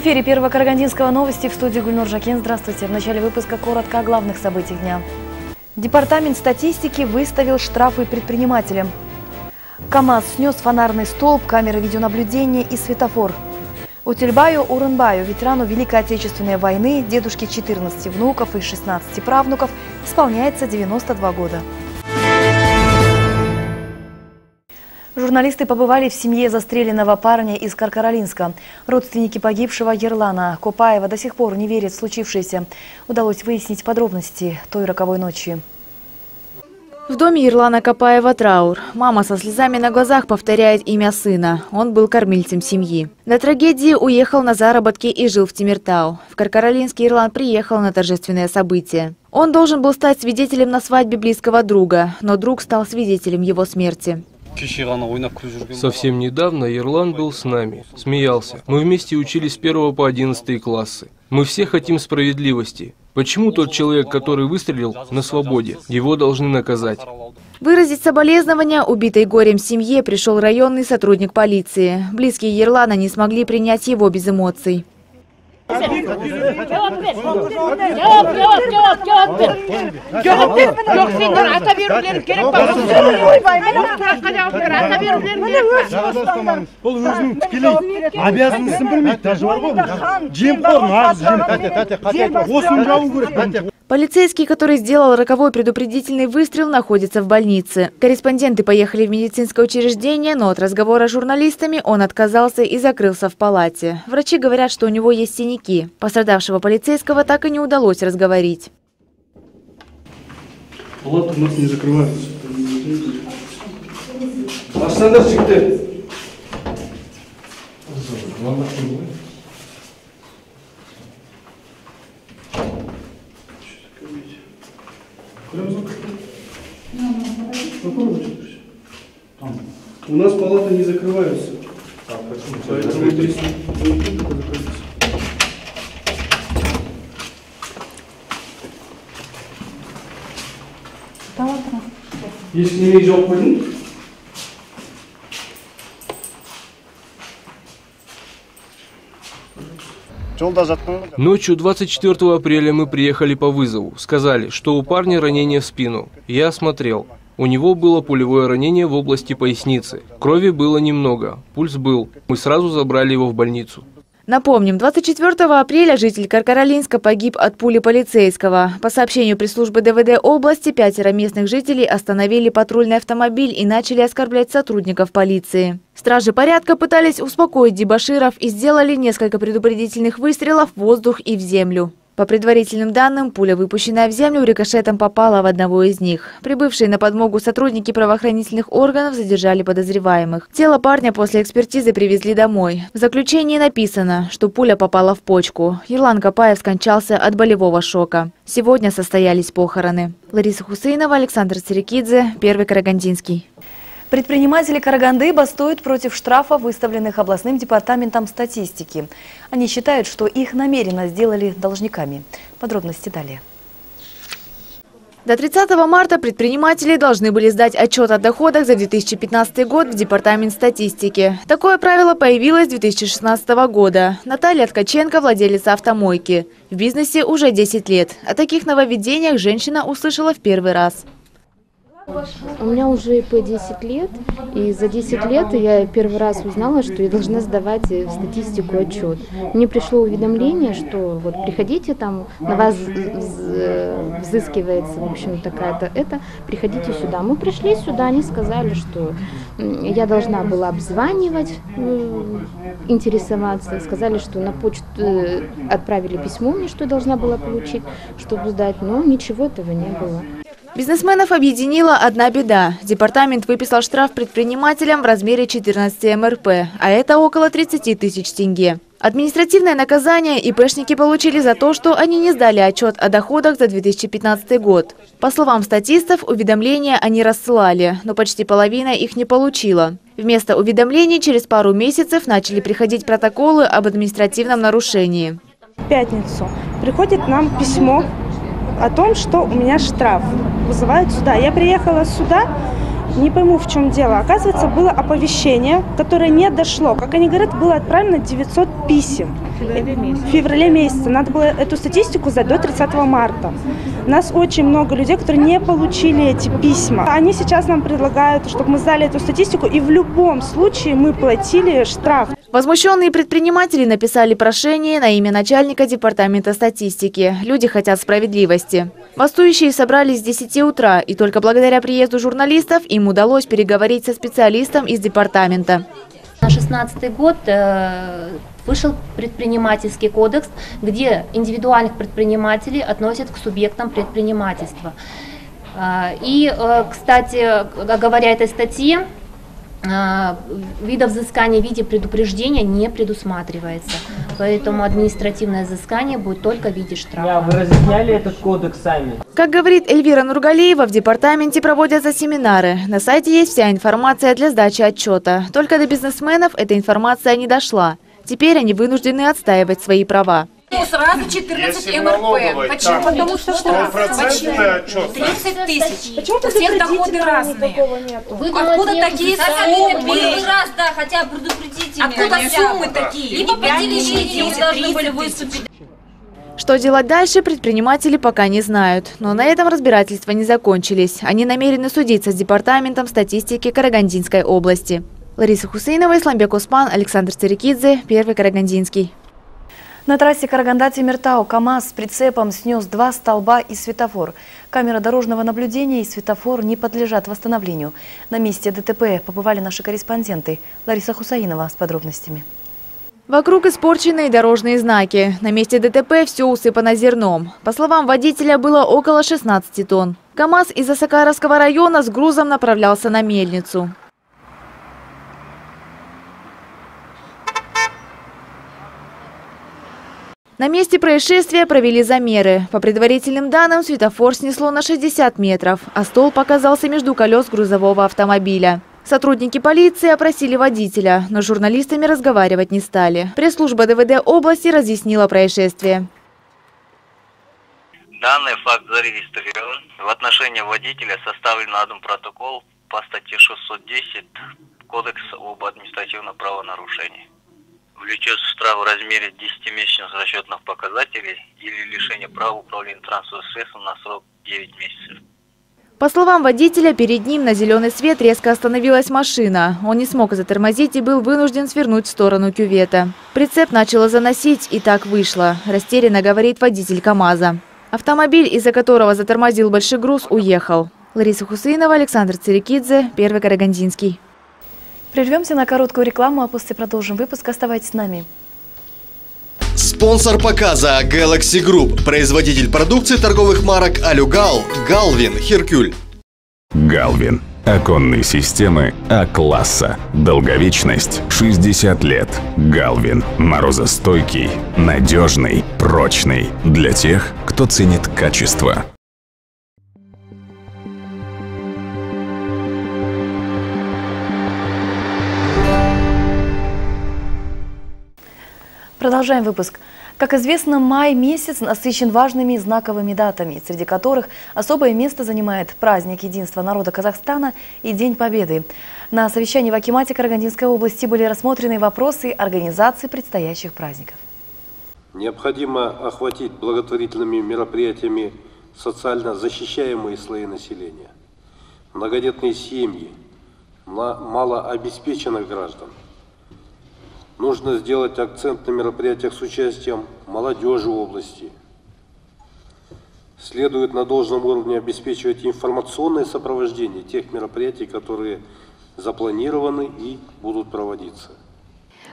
Эфире первого Карагандинского новости в студии Гульнур Жакин. Здравствуйте. В начале выпуска коротко о главных событиях дня. Департамент статистики выставил штрафы предпринимателям. КАМАЗ снес фонарный столб, камеры видеонаблюдения и светофор. Утельбаю Уренбаю, ветерану Великой Отечественной войны, дедушке 14 внуков и 16 правнуков, исполняется 92 года. Журналисты побывали в семье застреленного парня из Каркаролинска. Родственники погибшего Ерлана Копаева до сих пор не верят в случившееся. Удалось выяснить подробности той роковой ночи. В доме Ирлана Копаева траур. Мама со слезами на глазах повторяет имя сына. Он был кормильцем семьи. До трагедии уехал на заработки и жил в Тимиртау. В Каркаролинский Ирлан приехал на торжественное событие. Он должен был стать свидетелем на свадьбе близкого друга, но друг стал свидетелем его смерти. Совсем недавно Ерлан был с нами, смеялся. Мы вместе учились с 1 по 11 классы. Мы все хотим справедливости. Почему тот человек, который выстрелил, на свободе? Его должны наказать. Выразить соболезнования убитой горем семье пришел районный сотрудник полиции. Близкие Ерлана не смогли принять его без эмоций. жауап бер жауап жауап жауап жауап бер жауап бер жоқ сендер ата берулерің керек па ойбаймын сұраққа жауап бұл өзінің тікелей обязанностін білмейді даже бар ғой жемқор. Нағыз осыны жабу керек Полицейский, который сделал роковой предупредительный выстрел, находится в больнице. Корреспонденты поехали в медицинское учреждение, но от разговора с журналистами он отказался и закрылся в палате. Врачи говорят, что у него есть синяки. Пострадавшего полицейского так и не удалось разговорить. Палата у нас не закрывается. Арсендар çıktı. У нас палаты не закрываются. Поэтому здесь не только закрыться. Если не имеешь опыта, Ночью 24 апреля мы приехали по вызову. Сказали, что у парня ранение в спину. Я осмотрел. У него было пулевое ранение в области поясницы. Крови было немного, пульс был. Мы сразу забрали его в больницу. Напомним, 24 апреля житель Каркаролинска погиб от пули полицейского. По сообщению пресс-службы ДВД области, пятеро местных жителей остановили патрульный автомобиль и начали оскорблять сотрудников полиции. Стражи порядка пытались успокоить дебаширов и сделали несколько предупредительных выстрелов в воздух и в землю. По предварительным данным, пуля, выпущенная в землю, рикошетом попала в одного из них. Прибывшие на подмогу сотрудники правоохранительных органов задержали подозреваемых. Тело парня после экспертизы привезли домой. В заключении написано, что пуля попала в почку. Ерлан Капаев скончался от болевого шока. Сегодня состоялись похороны. Лариса Хусейнова, Александр Серекидзе, Первый Карагандинский. Предприниматели Караганды бастуют против штрафа, выставленных областным департаментом статистики. Они считают, что их намеренно сделали должниками. Подробности далее. До 30 марта предприниматели должны были сдать отчет о доходах за 2015 год в Департамент статистики. Такое правило появилось с 2016 года. Наталья Ткаченко – владелица автомойки. В бизнесе уже 10 лет. О таких нововведениях женщина услышала в первый раз. У меня уже ИП 10 лет, и за 10 лет я первый раз узнала, что я должна сдавать в статистику отчет. Мне пришло уведомление, что вот приходите, там на вас взыскивается, в общем, такая-то это, приходите сюда. Мы пришли сюда, они сказали, что я должна была обзванивать, интересоваться, сказали, что на почту э, отправили письмо мне, что я должна была получить, чтобы сдать, но ничего этого не было. Бизнесменов объединила одна беда. Департамент выписал штраф предпринимателям в размере 14 МРП, а это около 30 тысяч тенге. Административное наказание ИПшники получили за то, что они не сдали отчет о доходах за 2015 год. По словам статистов, уведомления они рассылали, но почти половина их не получила. Вместо уведомлений через пару месяцев начали приходить протоколы об административном нарушении. В пятницу приходит нам письмо о том, что у меня штраф. Вызывают сюда. Я приехала сюда, Не пойму, в чем дело. Оказывается, было оповещение, которое не дошло. Как они говорят, было отправлено 900 писем. В феврале месяце. Надо было эту статистику сдать до 30 марта. У нас очень много людей, которые не получили эти письма. Они сейчас нам предлагают, чтобы мы сдали эту статистику, и в любом случае мы платили штраф. Возмущенные предприниматели написали прошение на имя начальника департамента статистики. Люди хотят справедливости. Бастующие собрались с 10 утра, и только благодаря приезду журналистов им удалось переговорить со специалистом из департамента. На 2016 год э, вышел предпринимательский кодекс, где индивидуальных предпринимателей относят к субъектам предпринимательства. Э, и, э, кстати, говоря этой статье, а, видов взыскания в виде предупреждения не предусматривается. Поэтому административное взыскание будет только в виде штрафа. Вы разъясняли этот кодекс сами? Как говорит Эльвира Нургалиева, в департаменте проводятся семинары. На сайте есть вся информация для сдачи отчета. Только до бизнесменов эта информация не дошла. Теперь они вынуждены отстаивать свои права. Ну, сразу 14 МРП. Почему? Потому что штраф. Почему? 30 тысяч. Почему У всех доходы разные. Вы Откуда такие суммы? Вы раз, да, хотя предупредите Откуда суммы такие? Либо по телевидению должны были выступить. Что делать дальше, предприниматели пока не знают. Но на этом разбирательства не закончились. Они намерены судиться с Департаментом статистики Карагандинской области. Лариса Хусейнова, Исламбек Успан, Александр Царикидзе, Первый Карагандинский. На трассе Караганда-Тимиртау КАМАЗ с прицепом снес два столба и светофор. Камера дорожного наблюдения и светофор не подлежат восстановлению. На месте ДТП побывали наши корреспонденты. Лариса Хусаинова с подробностями. Вокруг испорченные дорожные знаки. На месте ДТП все усыпано зерном. По словам водителя, было около 16 тонн. КАМАЗ из Осакаровского района с грузом направлялся на мельницу. На месте происшествия провели замеры. По предварительным данным, светофор снесло на 60 метров, а стол показался между колес грузового автомобиля. Сотрудники полиции опросили водителя, но с журналистами разговаривать не стали. Пресс-служба ДВД области разъяснила происшествие. Данный факт зарегистрирован. В отношении водителя составлен один протокол по статье 610 Кодекса об административном правонарушении влечется штраф в размере 10-месячных расчетных показателей или лишение права управления транспортным средством на срок 9 месяцев. По словам водителя, перед ним на зеленый свет резко остановилась машина. Он не смог затормозить и был вынужден свернуть в сторону кювета. Прицеп начало заносить, и так вышло. Растерянно говорит водитель КАМАЗа. Автомобиль, из-за которого затормозил большой груз, уехал. Лариса Хусейнова, Александр Цирикидзе, Первый Карагандинский. Прервемся на короткую рекламу, а после продолжим выпуск. Оставайтесь с нами. Спонсор показа Galaxy Group, производитель продукции торговых марок Алюгал, Галвин, Херкюль. Галвин. Оконные системы А-класса. Долговечность 60 лет. Галвин. Морозостойкий, надежный, прочный. Для тех, кто ценит качество. Продолжаем выпуск. Как известно, май месяц насыщен важными знаковыми датами, среди которых особое место занимает праздник единства народа Казахстана и День Победы. На совещании в Акимате Карагандинской области были рассмотрены вопросы организации предстоящих праздников. Необходимо охватить благотворительными мероприятиями социально защищаемые слои населения, многодетные семьи, малообеспеченных граждан – Нужно сделать акцент на мероприятиях с участием молодежи области. Следует на должном уровне обеспечивать информационное сопровождение тех мероприятий, которые запланированы и будут проводиться.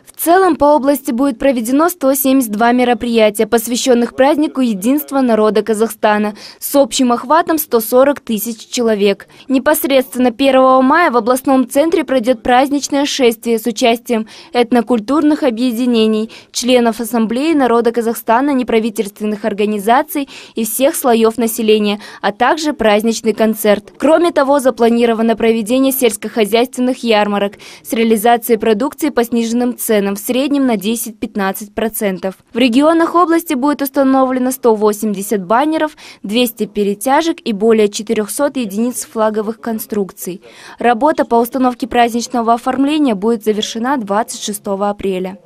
В целом по области будет проведено 172 мероприятия, посвященных празднику единства народа Казахстана, с общим охватом 140 тысяч человек. Непосредственно 1 мая в областном центре пройдет праздничное шествие с участием этнокультурных объединений, членов Ассамблеи народа Казахстана, неправительственных организаций и всех слоев населения, а также праздничный концерт. Кроме того, запланировано проведение сельскохозяйственных ярмарок с реализацией продукции по сниженным ценам ценам в среднем на 10-15%. В регионах области будет установлено 180 баннеров, 200 перетяжек и более 400 единиц флаговых конструкций. Работа по установке праздничного оформления будет завершена 26 апреля.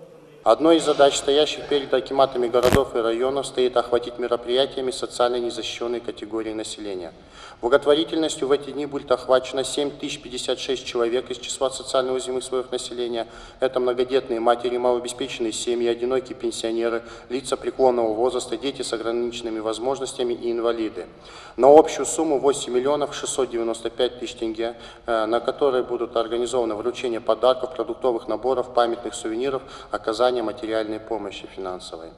Одной из задач, стоящих перед акиматами городов и районов, стоит охватить мероприятиями социально незащищенные категории населения. Благотворительностью в эти дни будет охвачено 7056 человек из числа социально уязвимых слоев населения. Это многодетные матери, малообеспеченные семьи, одинокие пенсионеры, лица преклонного возраста, дети с ограниченными возможностями и инвалиды. На общую сумму 8 миллионов 695 тысяч тенге, э, на которые будут организованы вручение подарков, продуктовых наборов, памятных сувениров, оказание материальной помощи финансовой.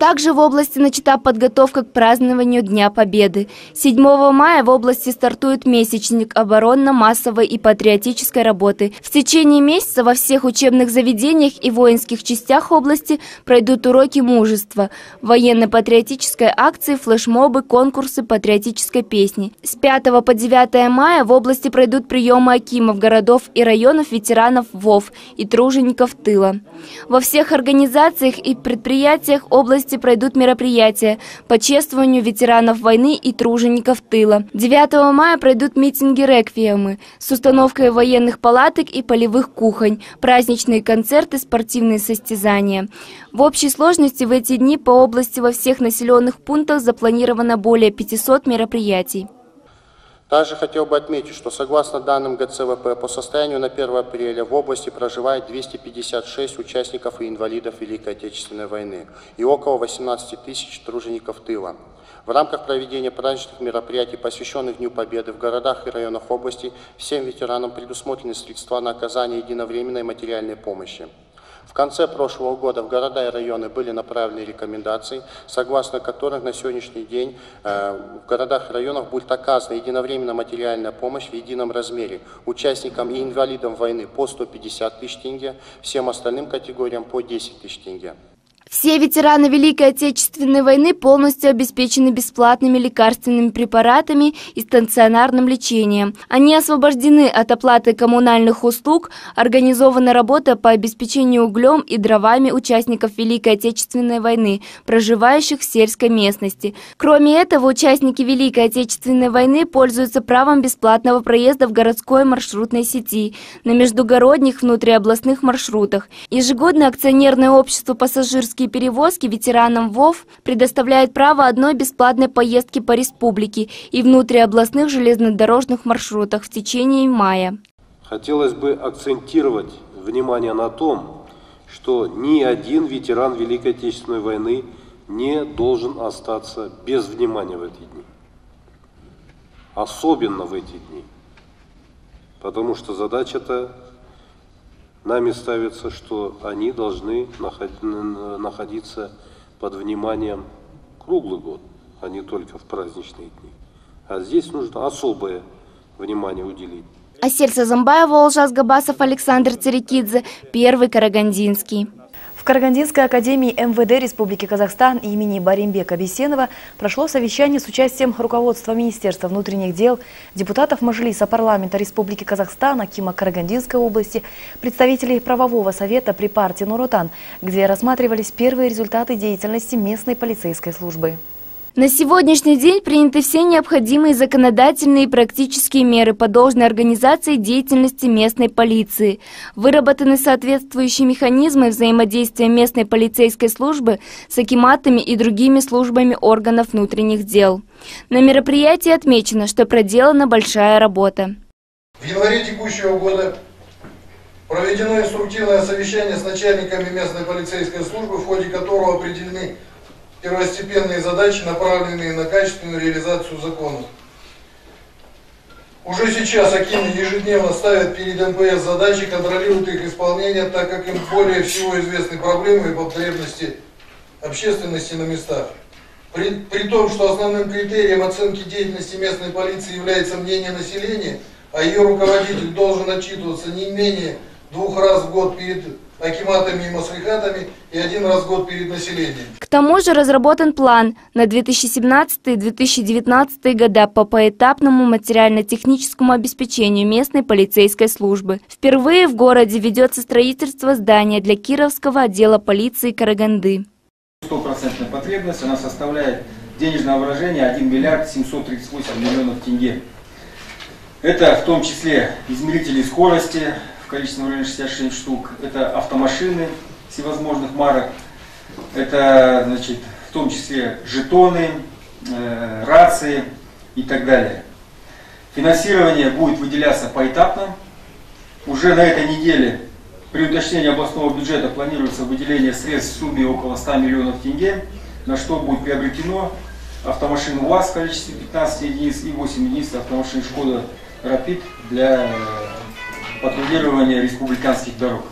Также в области начата подготовка к празднованию Дня Победы. 7 мая в области стартует месячник оборонно-массовой и патриотической работы. В течение месяца во всех учебных заведениях и воинских частях области пройдут уроки мужества, военно-патриотической акции, флешмобы, конкурсы патриотической песни. С 5 по 9 мая в области пройдут приемы акимов городов и районов ветеранов ВОВ и тружеников тыла. Во всех организациях и предприятиях области области пройдут мероприятия по чествованию ветеранов войны и тружеников тыла. 9 мая пройдут митинги-реквиемы с установкой военных палаток и полевых кухонь, праздничные концерты, спортивные состязания. В общей сложности в эти дни по области во всех населенных пунктах запланировано более 500 мероприятий. Также хотел бы отметить, что согласно данным ГЦВП, по состоянию на 1 апреля в области проживает 256 участников и инвалидов Великой Отечественной войны и около 18 тысяч тружеников тыла. В рамках проведения праздничных мероприятий, посвященных Дню Победы в городах и районах области, всем ветеранам предусмотрены средства на оказание единовременной материальной помощи. В конце прошлого года в города и районы были направлены рекомендации, согласно которых на сегодняшний день э, в городах и районах будет оказана единовременно материальная помощь в едином размере участникам и инвалидам войны по 150 тысяч тенге, всем остальным категориям по 10 тысяч тенге. Все ветераны Великой Отечественной войны полностью обеспечены бесплатными лекарственными препаратами и стационарным лечением. Они освобождены от оплаты коммунальных услуг, организована работа по обеспечению углем и дровами участников Великой Отечественной войны, проживающих в сельской местности. Кроме этого, участники Великой Отечественной войны пользуются правом бесплатного проезда в городской маршрутной сети, на междугородних внутриобластных маршрутах. Ежегодно акционерное общество пассажирских туристические перевозки ветеранам ВОВ предоставляет право одной бесплатной поездки по республике и внутриобластных железнодорожных маршрутах в течение мая. Хотелось бы акцентировать внимание на том, что ни один ветеран Великой Отечественной войны не должен остаться без внимания в эти дни. Особенно в эти дни. Потому что задача-то Нами ставится, что они должны находиться под вниманием круглый год, а не только в праздничные дни. А здесь нужно особое внимание уделить. Асель Сазамбаева, Олжас Габасов, Александр Церекидзе, Первый Карагандинский. В Карагандинской академии МВД Республики Казахстан имени Баримбека Бесенова прошло совещание с участием руководства Министерства внутренних дел, депутатов Мажилиса парламента Республики Казахстан, Акима Карагандинской области, представителей правового совета при партии Нуротан, где рассматривались первые результаты деятельности местной полицейской службы. На сегодняшний день приняты все необходимые законодательные и практические меры по должной организации деятельности местной полиции. Выработаны соответствующие механизмы взаимодействия местной полицейской службы с акиматами и другими службами органов внутренних дел. На мероприятии отмечено, что проделана большая работа. В январе текущего года проведено инструктивное совещание с начальниками местной полицейской службы, в ходе которого определены первостепенные задачи, направленные на качественную реализацию законов. Уже сейчас Акимы ежедневно ставят перед МПС задачи, контролируют их исполнение, так как им более всего известны проблемы и потребности общественности на местах. При, при том, что основным критерием оценки деятельности местной полиции является мнение населения, а ее руководитель должен отчитываться не менее двух раз в год перед акиматами и маслихатами и один раз в год перед населением. К тому же разработан план на 2017-2019 года по поэтапному материально-техническому обеспечению местной полицейской службы. Впервые в городе ведется строительство здания для Кировского отдела полиции Караганды. Стопроцентная потребность, она составляет денежное выражение 1 миллиард 738 миллионов тенге. Это в том числе измерители скорости, количеством районе 66 штук. Это автомашины всевозможных марок. Это, значит, в том числе жетоны, э, рации и так далее. Финансирование будет выделяться поэтапно. Уже на этой неделе при уточнении областного бюджета планируется выделение средств в сумме около 100 миллионов тенге, на что будет приобретено автомашин УАЗ в количестве 15 единиц и 8 единиц автомашин Шкода Рапид для патрулирования республиканских дорог.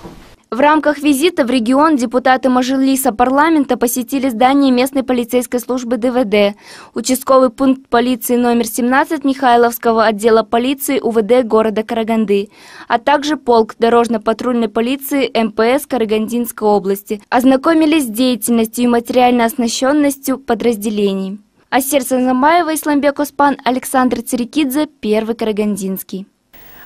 В рамках визита в регион депутаты Мажилиса парламента посетили здание местной полицейской службы ДВД, участковый пункт полиции номер 17 Михайловского отдела полиции УВД города Караганды, а также полк дорожно-патрульной полиции МПС Карагандинской области. Ознакомились с деятельностью и материальной оснащенностью подразделений. А сердце Замбаева, Исламбек Оспан, Александр Цирикидзе, Первый Карагандинский.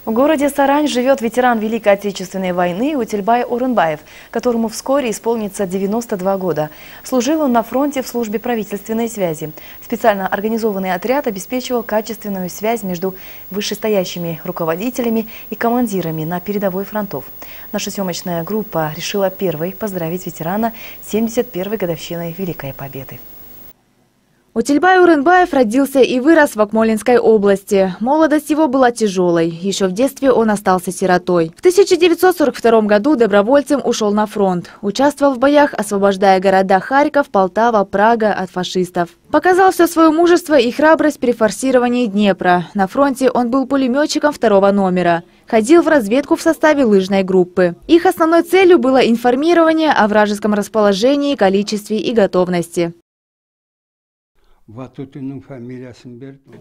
В городе Сарань живет ветеран Великой Отечественной войны Утельбай Уренбаев, которому вскоре исполнится 92 года. Служил он на фронте в службе правительственной связи. Специально организованный отряд обеспечивал качественную связь между вышестоящими руководителями и командирами на передовой фронтов. Наша съемочная группа решила первой поздравить ветерана 71-й годовщиной Великой Победы. Утельбай Уренбаев родился и вырос в Акмолинской области. Молодость его была тяжелой. Еще в детстве он остался сиротой. В 1942 году добровольцем ушел на фронт. Участвовал в боях, освобождая города Харьков, Полтава, Прага от фашистов. Показал все свое мужество и храбрость при форсировании Днепра. На фронте он был пулеметчиком второго номера. Ходил в разведку в составе лыжной группы. Их основной целью было информирование о вражеском расположении, количестве и готовности.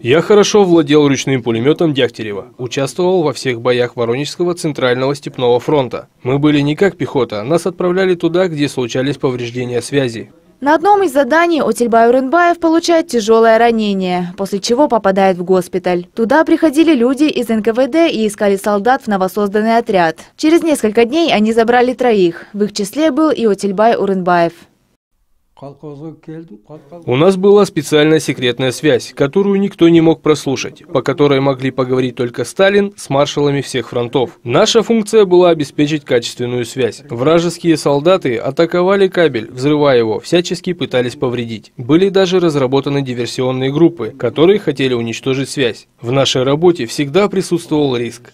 Я хорошо владел ручным пулеметом Дягтярева. Участвовал во всех боях Воронежского Центрального Степного фронта. Мы были не как пехота, нас отправляли туда, где случались повреждения связи. На одном из заданий Отельбай Уренбаев получает тяжелое ранение, после чего попадает в госпиталь. Туда приходили люди из НКВД и искали солдат в новосозданный отряд. Через несколько дней они забрали троих. В их числе был и Отельбай Уренбаев. У нас была специальная секретная связь, которую никто не мог прослушать, по которой могли поговорить только Сталин с маршалами всех фронтов. Наша функция была обеспечить качественную связь. Вражеские солдаты атаковали кабель, взрывая его, всячески пытались повредить. Были даже разработаны диверсионные группы, которые хотели уничтожить связь. В нашей работе всегда присутствовал риск.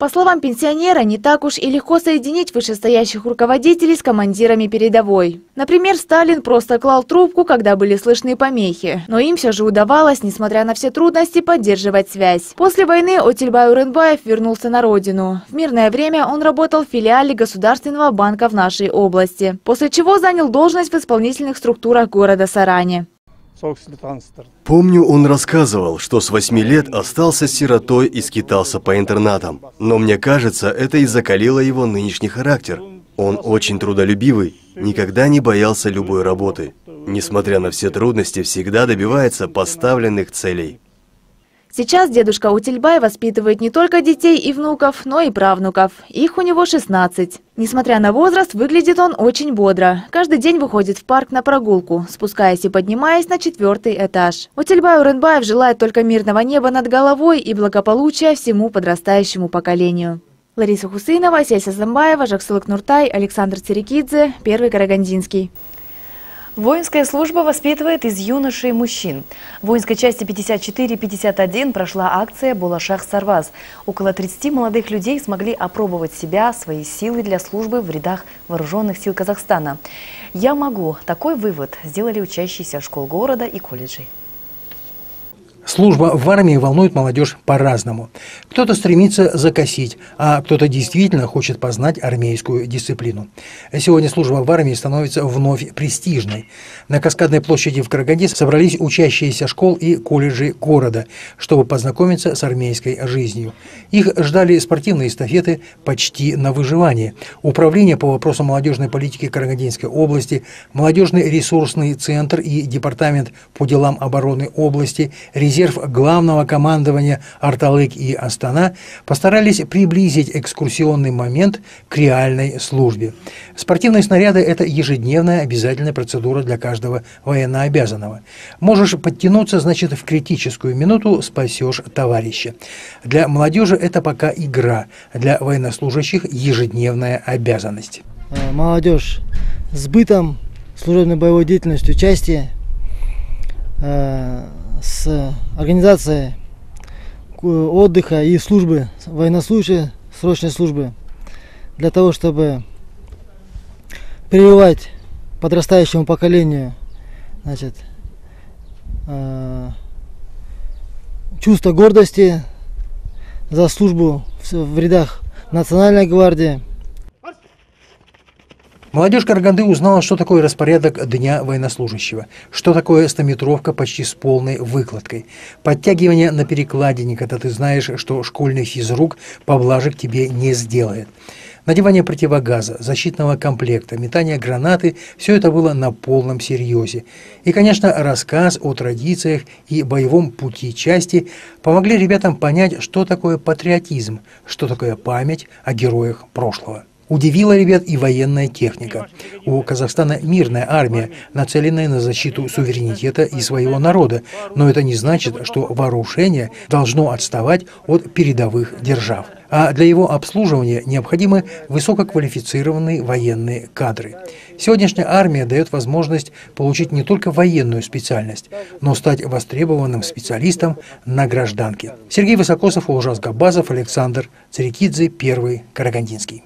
По словам пенсионера, не так уж и легко соединить вышестоящих руководителей с командирами передовой. Например, Сталин просто клал трубку, когда были слышны помехи. Но им все же удавалось, несмотря на все трудности, поддерживать связь. После войны Отильбай Уренбаев вернулся на родину. В мирное время он работал в филиале Государственного банка в нашей области, после чего занял должность в исполнительных структурах города Помню, он рассказывал, что с восьми лет остался сиротой и скитался по интернатам. Но мне кажется, это и закалило его нынешний характер. Он очень трудолюбивый, никогда не боялся любой работы. Несмотря на все трудности, всегда добивается поставленных целей. Сейчас дедушка Утельбай воспитывает не только детей и внуков, но и правнуков. Их у него 16. Несмотря на возраст, выглядит он очень бодро. Каждый день выходит в парк на прогулку, спускаясь и поднимаясь на четвертый этаж. Утельбай Уренбаев желает только мирного неба над головой и благополучия всему подрастающему поколению. Лариса Хусейнова, Сельса Замбаева, Жаксулык Нуртай, Александр Церекидзе, Первый Карагандинский. Воинская служба воспитывает из юношей мужчин. В воинской части 54-51 прошла акция «Булашах Сарваз». Около 30 молодых людей смогли опробовать себя, свои силы для службы в рядах вооруженных сил Казахстана. «Я могу» – такой вывод сделали учащиеся школ города и колледжей. Служба в армии волнует молодежь по-разному. Кто-то стремится закосить, а кто-то действительно хочет познать армейскую дисциплину. Сегодня служба в армии становится вновь престижной. На Каскадной площади в Караганде собрались учащиеся школ и колледжей города, чтобы познакомиться с армейской жизнью. Их ждали спортивные эстафеты почти на выживание. Управление по вопросам молодежной политики Карагандинской области, молодежный ресурсный центр и департамент по делам обороны области – резерв главного командования Арталык и Астана постарались приблизить экскурсионный момент к реальной службе. Спортивные снаряды – это ежедневная обязательная процедура для каждого военнообязанного. Можешь подтянуться, значит, в критическую минуту спасешь товарища. Для молодежи это пока игра, для военнослужащих ежедневная обязанность. Э, молодежь с бытом, служебной боевой деятельностью, части э, с организацией отдыха и службы, военнослужащие, срочной службы, для того, чтобы прививать подрастающему поколению значит, э, чувство гордости за службу в рядах Национальной гвардии, Молодежь Караганды узнала, что такое распорядок Дня военнослужащего, что такое стометровка почти с полной выкладкой, подтягивание на перекладине, когда ты знаешь, что школьный физрук поблажек тебе не сделает. Надевание противогаза, защитного комплекта, метание гранаты – все это было на полном серьезе. И, конечно, рассказ о традициях и боевом пути части помогли ребятам понять, что такое патриотизм, что такое память о героях прошлого. Удивила ребят и военная техника. У Казахстана мирная армия, нацеленная на защиту суверенитета и своего народа, но это не значит, что вооружение должно отставать от передовых держав. А для его обслуживания необходимы высококвалифицированные военные кадры. Сегодняшняя армия дает возможность получить не только военную специальность, но стать востребованным специалистом на гражданке. Сергей Высокосов, Улжас Габазов, Александр Царикидзе, Первый, Карагандинский.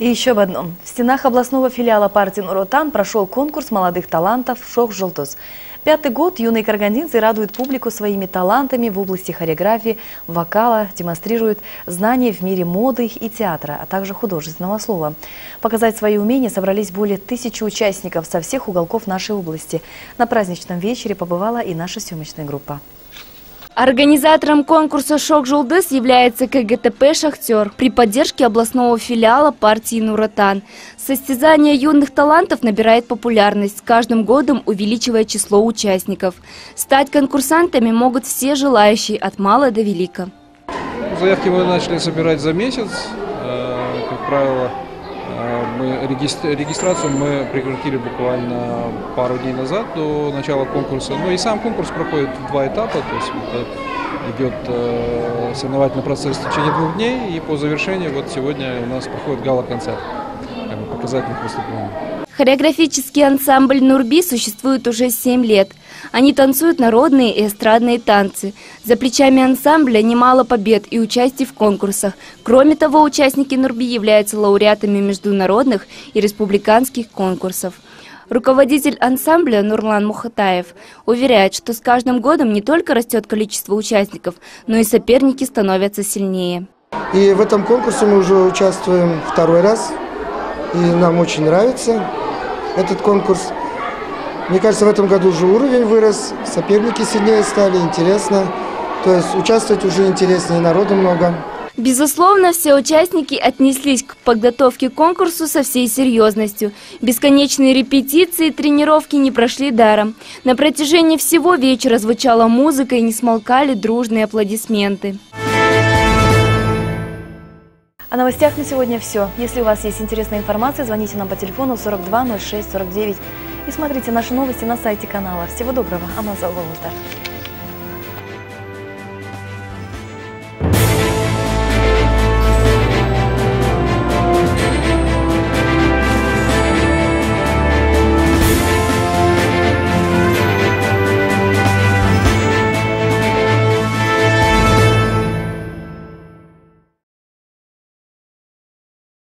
И еще об одном. В стенах областного филиала партии «Нуротан» прошел конкурс молодых талантов «Шох Желтус». Пятый год юные карагандинцы радуют публику своими талантами в области хореографии, вокала, демонстрируют знания в мире моды и театра, а также художественного слова. Показать свои умения собрались более тысячи участников со всех уголков нашей области. На праздничном вечере побывала и наша съемочная группа. Организатором конкурса «Шок Жулдыс» является КГТП «Шахтер» при поддержке областного филиала партии «Нуратан». Состязание юных талантов набирает популярность, с каждым годом увеличивая число участников. Стать конкурсантами могут все желающие, от мала до велика. Заявки мы начали собирать за месяц, э, как правило, мы регистрацию мы прекратили буквально пару дней назад до начала конкурса. Ну и сам конкурс проходит в два этапа, то есть идет э, соревновательный процесс в течение двух дней, и по завершении вот сегодня у нас проходит гала-концерт показательных выступлений. Хореографический ансамбль «Нурби» существует уже 7 лет. Они танцуют народные и эстрадные танцы. За плечами ансамбля немало побед и участий в конкурсах. Кроме того, участники «Нурби» являются лауреатами международных и республиканских конкурсов. Руководитель ансамбля Нурлан Мухатаев уверяет, что с каждым годом не только растет количество участников, но и соперники становятся сильнее. И в этом конкурсе мы уже участвуем второй раз. И нам очень нравится этот конкурс. Мне кажется, в этом году уже уровень вырос, соперники сильнее стали, интересно. То есть участвовать уже интереснее, народу много. Безусловно, все участники отнеслись к подготовке к конкурсу со всей серьезностью. Бесконечные репетиции и тренировки не прошли даром. На протяжении всего вечера звучала музыка и не смолкали дружные аплодисменты. О новостях на сегодня все. Если у вас есть интересная информация, звоните нам по телефону 42 06 49 и смотрите наши новости на сайте канала. Всего доброго. Амазал Володар.